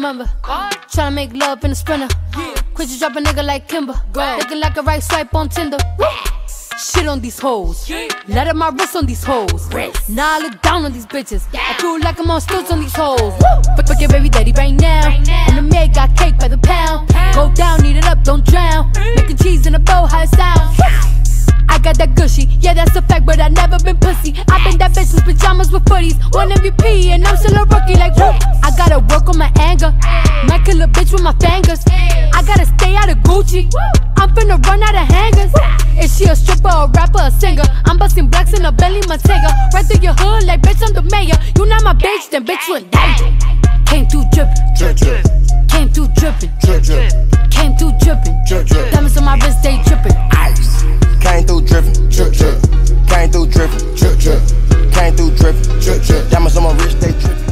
remember. Tryna make love in a sprinter. Quit you drop a nigga like Kimber. Looking like a right swipe on Tinder. Shit on these hoes. Let up my wrist on these hoes. Now I look down on these bitches. I feel like I'm on stilts on these hoes. Fuck, fuck your baby daddy right now. And the maid got cake by the pound. Go down, eat it up, don't drown. Making cheese in a bow, how it sound. I got that gushy, yeah, that's a fact, but I never been pussy. i been that bitch with pajamas with footies. One MVP, and I'm still a gotta work on my anger. Might kill a bitch with my fingers. I gotta stay out of Gucci. I'm finna run out of hangers. Is she a stripper, a rapper, a singer? I'm busting blacks in a belly, Montega. Right through your hood, like, bitch, I'm the mayor. You not my bitch, then bitch, you in danger. Came through drippin', Drip, drip. came through drippin', Drip, drip. came through drippin'. Drip, drip. Diamonds on my wrist, they drippin'. Ice. Came through dripping. Drip, drip. Came through dripping. Drip, drip. Came through dripping. Drip, drip. Diamonds on my wrist, they tripping.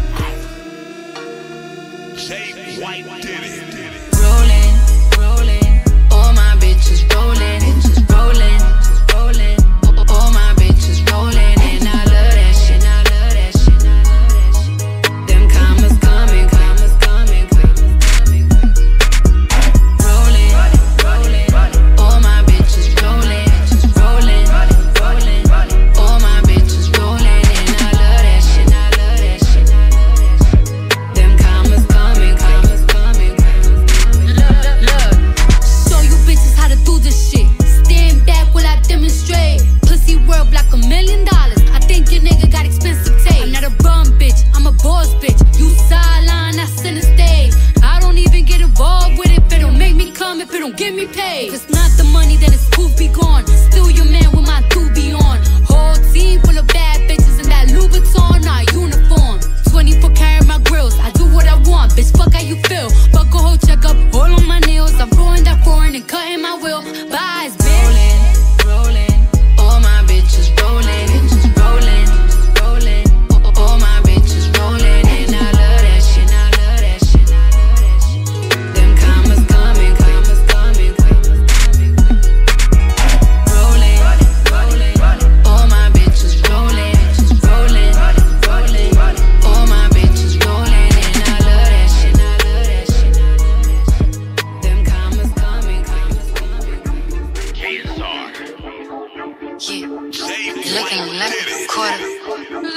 Quarter.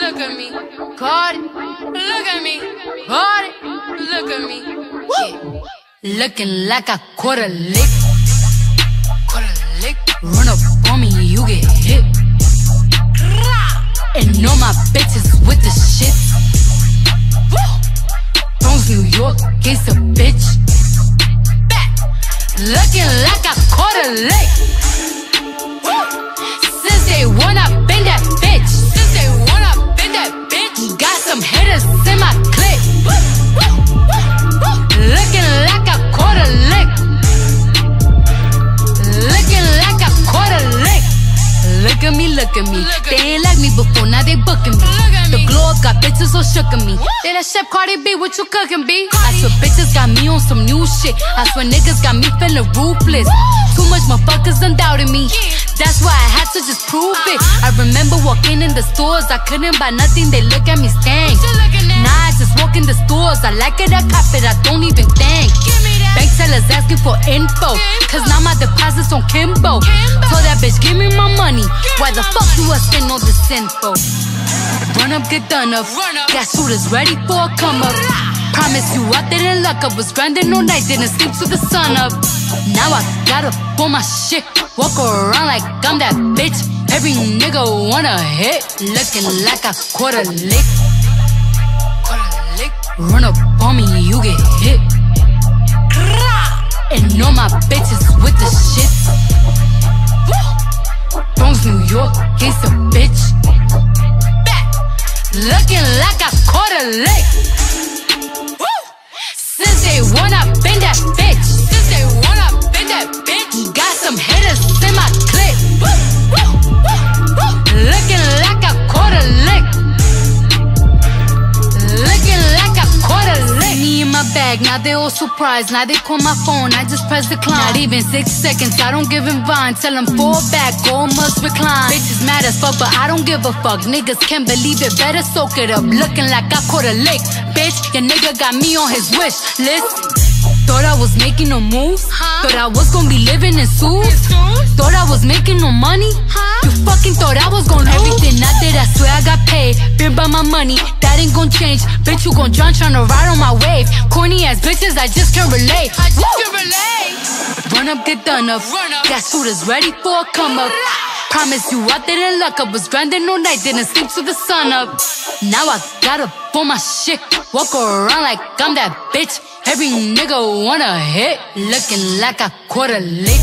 Look at me. Caught it. Look at me. Caught it. Look at me. Yeah. Looking like a quarter lick. Quarter lick. Run up on me, you get hit. And all my bitches with the shit. Bronx, New York, case a bitch. Back. Looking like a quarter lick. Since some hitters in my clip. Looking like a quarter lick. Looking like a quarter lick. Look at me, look at me. they ain't like me before, now they booking me. The glow up got bitches so shook at me. They that chef Cardi B, what you cooking, B? I swear bitches got me on some new shit. I swear niggas got me feeling ruthless. Too much motherfuckers done doubted me. That's why I had to just prove it. I remember walking in the stores, I couldn't buy nothing, they look at me stank. Nah, I just walk in the stores, I like it, I cop it, I don't even think. Bank tellers asking for info, cause now my deposits on Kimbo. Told that bitch, give me my money. Why the fuck do I asking all this info? Run up, get done up. Got shooters ready for a come up. Promise you I didn't luck up. Was grinding all night, didn't sleep till the sun up. Now I gotta pull my shit. Walk around like I'm that bitch. Every nigga wanna hit. Looking like a quarter lick. Lick. Run up on me, you get hit. And all my bitches with the shit. Bronx, New York, case a bitch. Looking like a lick. Since day that bitch. Since they wanna bend that bitch. Got some hitters in my clip. Looking like a quarter lick. Me in my bag, now they all surprised. Now they call my phone, I just press decline. Not even six seconds, I don't give in vine. Tell them fall back, all must recline. Bitches mad as fuck, but I don't give a fuck. Niggas can't believe it, better soak it up. Looking like I caught a lick. Bitch, your nigga got me on his wish list. Thought I was making no moves. Thought I was gonna be living in suits. Thought I was making no money. You fucking thought I was gonna lose. Everything I did, I swear I got paid. Been by my money, that ain't gonna change. Bitch, you gon' drown tryna ride on my wave. Corny ass bitches, I just can't relate. I just can't relate. Run up, get done up. up. Got shooters ready for a come up. Promise you I didn't luck up. Was grinding all night, didn't sleep till the sun up. Now I gotta pull my shit. Walk around like I'm that bitch. Every nigga wanna hit. Looking like a quarter lick.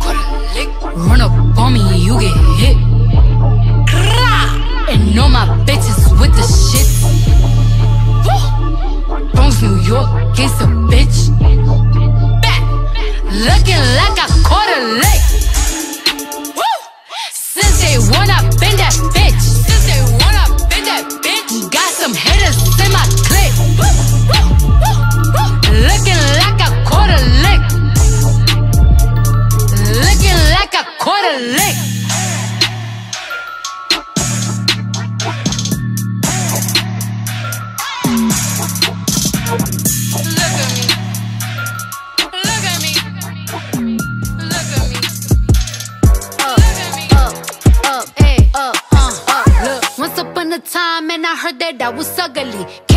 Quarter lick. Run up on me, you get hit. And all my and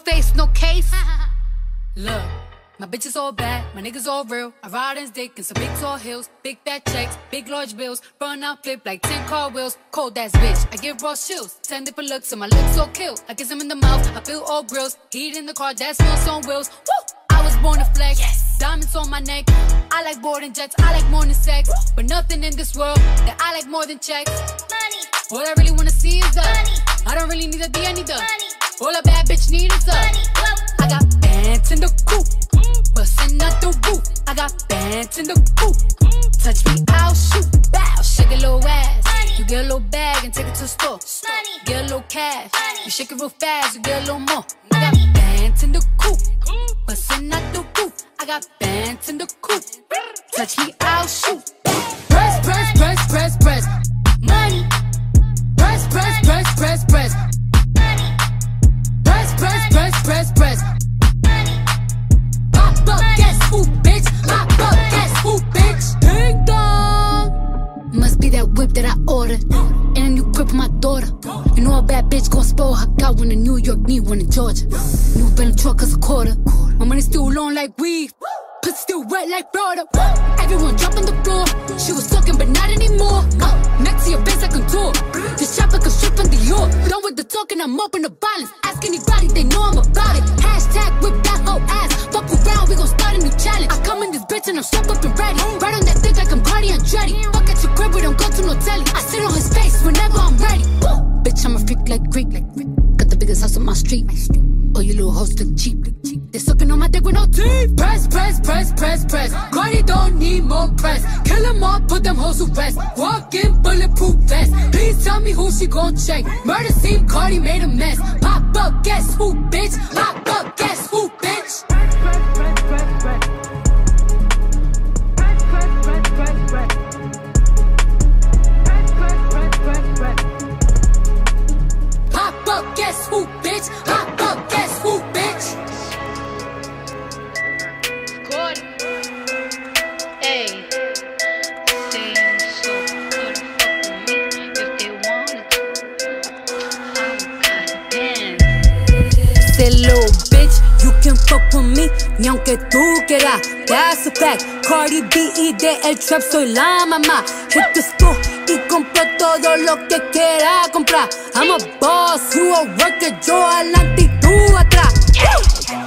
face, no case. Look. My bitches all bad, my niggas all real. I ride in dick in some big tall hills, big fat checks, big large bills. Run out, flip like 10 car wheels. Cold ass bitch, I give raw chills. 10 different looks, and my lips so kill. I kiss them in the mouth, I feel all grills. Heat in the car, that's wheels on wheels. Woo! I was born to flex. Diamonds on my neck. I like boarding jets, I like more than sex. But nothing in this world that I like more than checks. Money. All I really wanna see is the money. I don't really need a D, I need the money. All a bad bitch need is money. I got bands in the coop. Bustin' out the roof. I got bands in the coop. Touch me, I'll shoot. Bow, shake a little ass. You get a little bag and take it to the store. Get a little cash, you shake it real fast, you get a little more. I got bands in the coop, bustin' out the roof. I got bands in the coop, touch me, I'll shoot. Press, press, press, press, press, money. Press, press, press, press. Press, that I ordered. And a new grip for my daughter. You know a bad bitch gon' spoil her. Got one in New York, need one in Georgia. New Bentley truck cause a quarter. My money still long like weed. Pussy still wet like Florida. Everyone drop on the floor. She was talking, but not anymore. Uh, next to your base, I contour. This shop like a strip from Dior. Done with the talking, I'm open to violence. Ask anybody, they know I'm about it. Hashtag whip that whole ass. Fuck around, we gon' start a new challenge. I come in this bitch and I'm strapped up and ready. Right on that dick like I'm Cardi Andretti. Fuck at your crib, we don't go to no telly. I sit on his face whenever I'm ready. Woo! Bitch, I'm a freak like Greek. The biggest house on my street. Oh, you little hoes look cheap. They sucking on my dick with no teeth. Press, press, press, press, press. Cardi don't need more press. Kill them all, put them hoes to rest. Walk in bulletproof vest. Please tell me who she gon' check. Murder scene, Cardi made a mess. Pop up, guess who, bitch? Pop up, guess who, bitch? Pop up, guess who, bitch? Cardi. Hey, seems so good to fuck with me if they wanted to. I'm goddamn. Say little bitch, you can fuck with me Ni aunque tú quieras, that's a fact Cardi B y de el trap soy la mamá Hit the store y compro todo lo que quiera comprar. I'm a boss, you a worker, yo adelante y tú atrás.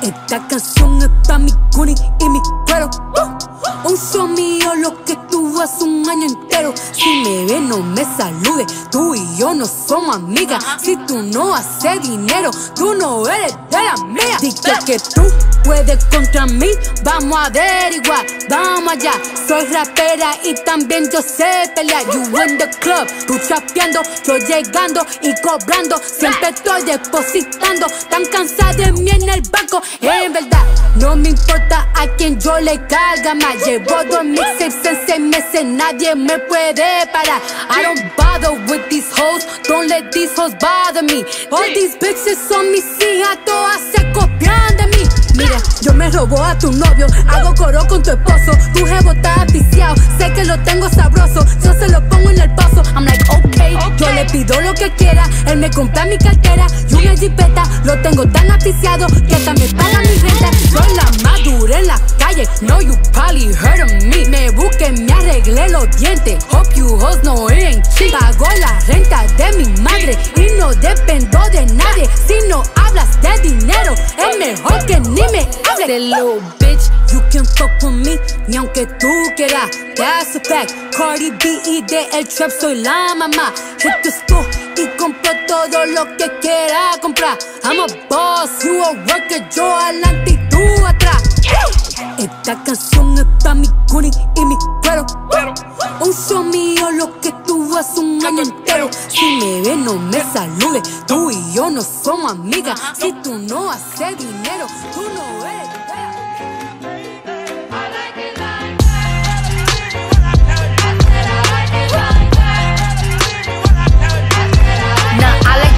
Esta canción es pa' mi cuni y mi cuero. Uh, Un show mío lo que tuvo hace un año entero. Si me ve no me salude, tú y yo no somos amigas. Si tú no haces dinero, tú no eres de la mía. Dije que tú puedes contra mí, vamos a averiguar, vamos allá Soy rapera y también yo sé pelear. You in the club, tú chapeando, yo llegando y cobrando. Siempre estoy depositando, tan cansada de mí en el banco. En verdad, no me importa a quien yo le carga más. Llevo dos mixtapes en seis meses, nadie me puede parar. I don't bother with these hoes, don't let these hoes bother me. All these bitches son mis hijas, todas se copian Mira, yo me robo a tu novio, hago coro con tu esposo. Tu jevo está viciado, sé que lo tengo sabroso. Yo se lo pongo en el paso, I'm like okay, Yo le pido lo que quiera, él me compra mi cartera Y una jipeta, lo tengo tan aficiado Que hasta me paga mi renta. Soy la madura en la calle, no you probably heard of me. Me busqué, me arreglé los dientes. Hope you hoes it ain't cheap. Pago la renta de mi madre Y no dependo de nadie. Si no hablas de dinero Es mejor que ni me hables De little bitch, you can fuck with me Ni aunque tú quieras. That's a fact. Cardi B y de el trap soy la mamá. Hit the store y compro todo lo que quiera comprar. I'm a boss, you a worker Yo adelante y tú atrás esta canción es pa' mi cuni y mi cuero. Un show mío lo que tuvo hace un año entero. Si me ve, no me salude. Tú y yo no somos amigas. Si tú no haces dinero, tú no eres.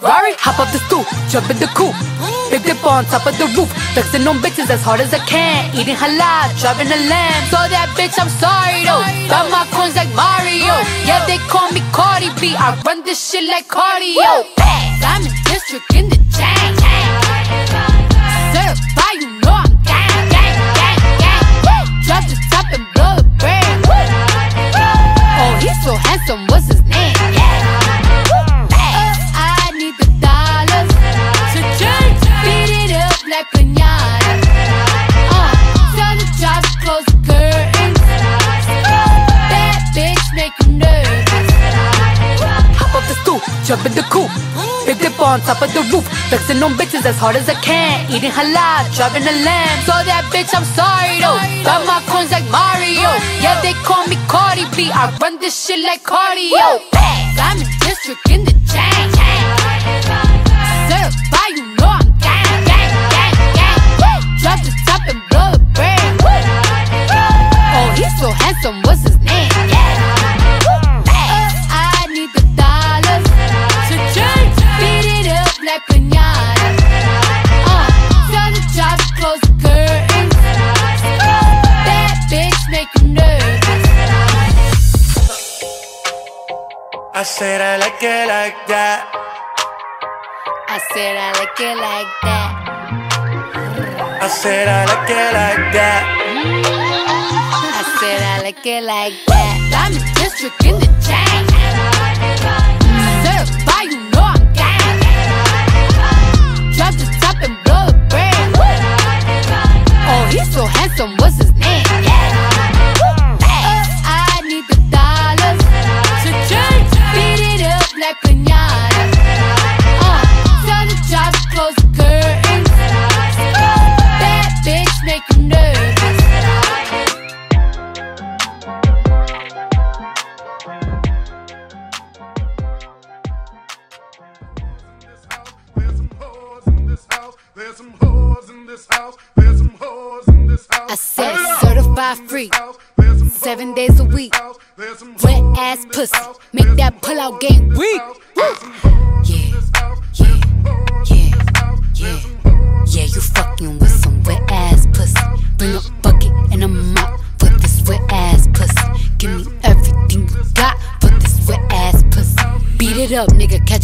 Ferrari, hop up the stoop, jump in the coupe. Big dip on top of the roof, flexing on bitches as hard as I can. Eating halal, driving a lamb. So that bitch, I'm sorry though. Got my coins like Mario. Yeah, they call me Cardi B. I run this shit like cardio. Diamond district in the chain. Flexing on bitches as hard as I can. Eating halal, driving a lamb. So that bitch, I'm sorry though. Got my coins like Mario. Yeah, they call me Cardi B. I run this shit like cardio. I'm in district in the like that. I said I like it like that. I said I like it like that. I said I like it like that. I'm district in the chain. Certified, you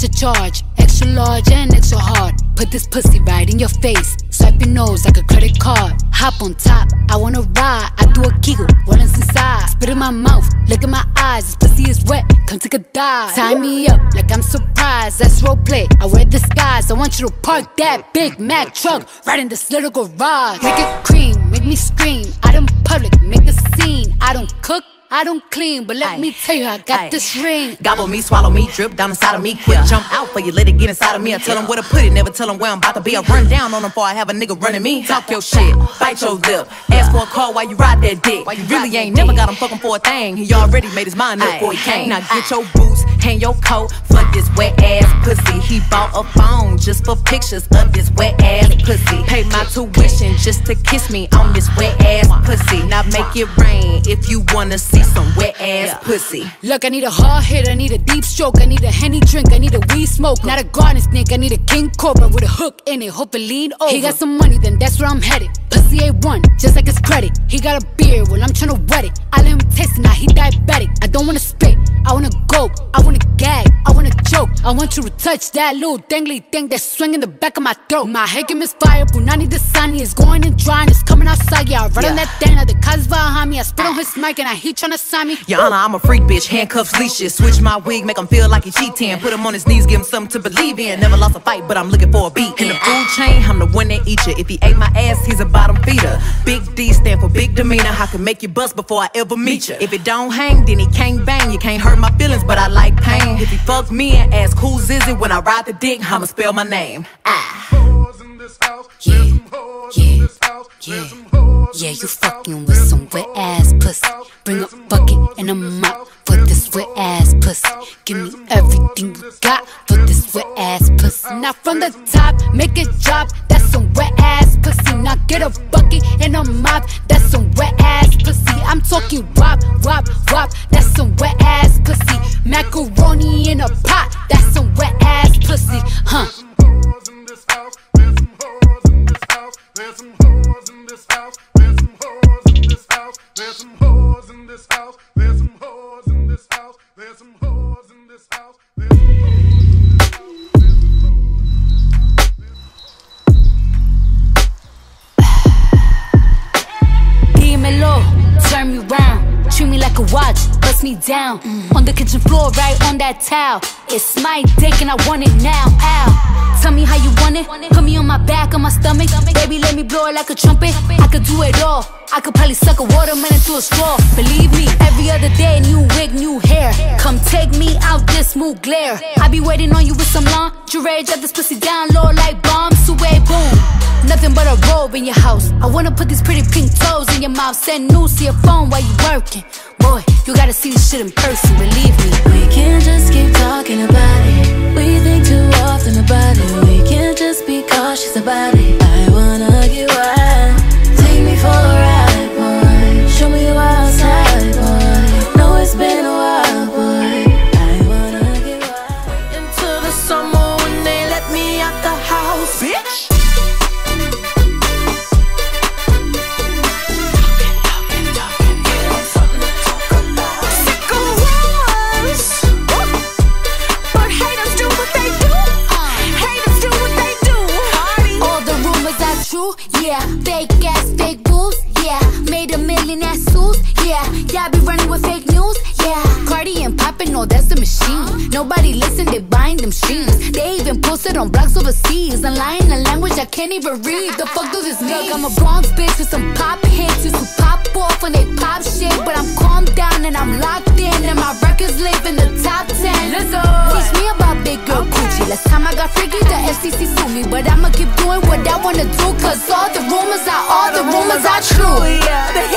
nigga, catch a charge. Extra large and extra hard. Put this pussy right in your face. Swipe your nose like a credit card. Hop on top, I wanna ride. I do a what is inside? Spit in my mouth, look in my eyes. This pussy is wet, come take a dive. Tie me up like I'm surprised. That's roleplay. I wear disguise. I want you to park that Big Mac truck right in this little garage. Make it cream, make me scream. Out in public, make a scene. I don't cook. I don't clean, but let Aye. me tell you, I got Aye. this ring. Gobble me, swallow me, drip down inside of me. Quick jump out for you, let it get inside of me. I tell them where to put it, never tell them where I'm about to be. I run down on them before I have a nigga running me. Talk your shit, bite your lip. Ask for a call while you ride that dick. You really ain't never got him fucking for a thing. He already made his mind up before he came. Now get your boots, hang your coat for this wet ass pussy. He bought a phone just for pictures of this wet ass pussy. Pay my tuition just to kiss me on this wet ass pussy. Now make it rain if you wanna see some wet ass pussy. Look, I need a hard hit, I need a deep stroke, I need a henny drink, I need a weed smoke. Not a garden snake, I need a king cobra with a hook in it, hope it lean over. He got some money, then that's where I'm headed. Pussy A1, just like his credit. He got a beard, well, I'm tryna wet it. I let him taste it, now he diabetic. I don't wanna spit, I wanna go, I wanna gag, I wanna choke. I want you to touch that little dangly thing that's swinging the back of my throat. My head can misfire, Punani the sunny is going and drying, it's coming outside. Yeah, I run on that thing, now the cuz behind me. I spit on his mic and I he tryna sign me. Honor, I'm a freak bitch, handcuffs, leashes. Switch my wig, make him feel like he cheating. Put him on his knees, give him something to believe in. Never lost a fight, but I'm looking for a beat. In the food chain, I'm the one that eat you. If he ate my ass, he's a bottom feeder. Big D stand for big demeanor. I can make you bust before I ever meet you. If it don't hang, then he can't bang. You can't hurt my feelings, but I like pain. If he fuck me and ask who's is it when I ride the dick, I'ma spell my name. Ah. Whores in this house. Yeah, There's some whores yeah, in this house. yeah. There's some whores Yeah, you fucking with some wet ass pussy. Bring a bucket and a mop for this wet ass pussy. Give me everything you got for this wet ass pussy. Now from the top, make it drop. That's some wet ass pussy. Now get a bucket and a mop. That's some wet ass pussy. I'm talking wop, wop, wop. That's some wet ass pussy. Macaroni in a pot. That's some wet ass pussy. Huh. Kitchen floor, right on that towel. It's my dick and I want it now. Ow. Tell me how you want it. Put me on my back, on my stomach. Baby, let me blow it like a trumpet. I could do it all. I could probably suck a watermelon through a straw. Believe me, every other day, new wig, new hair. Come take me out this smooth glare. I be waiting on you with some lingerie. Drop this pussy down low like bombs. Sway boom. Nothing but a robe in your house. I wanna put these pretty pink toes in your mouth. Send news to your phone while you working. Boy, you gotta see this shit in person, believe me. We can't just keep talking about it. We think too often about it. We can't just be cautious about it. I wanna get wild. Take me for a ride, me. But I'ma keep doing what I wanna do. Cause all the rumors are, all the rumors are true. yeah.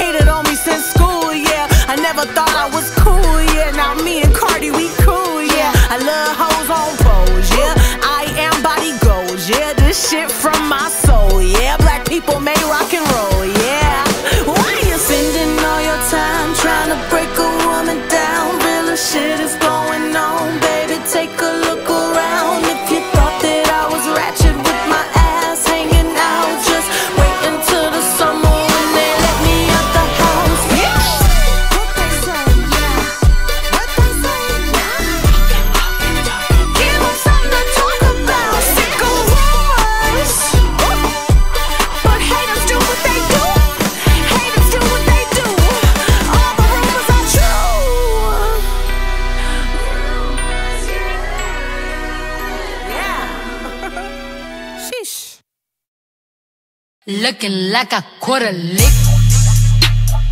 Looking like a lick.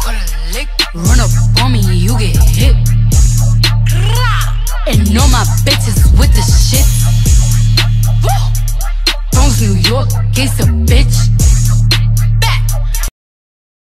Caught a lick. Run up on me, you get hit. And all my bitches with the shit. Bronx, New York, case a bitch.